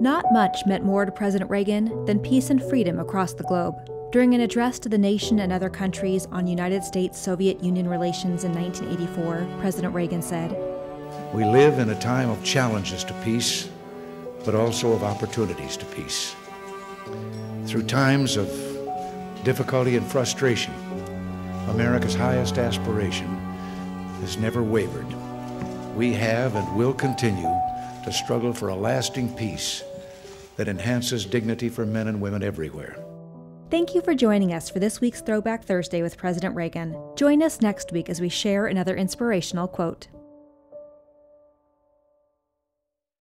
Not much meant more to President Reagan than peace and freedom across the globe. During an address to the nation and other countries on United States Soviet Union relations in 1984, President Reagan said, We live in a time of challenges to peace, but also of opportunities to peace. Through times of difficulty and frustration, America's highest aspiration has never wavered. We have and will continue to struggle for a lasting peace that enhances dignity for men and women everywhere. Thank you for joining us for this week's Throwback Thursday with President Reagan. Join us next week as we share another inspirational quote.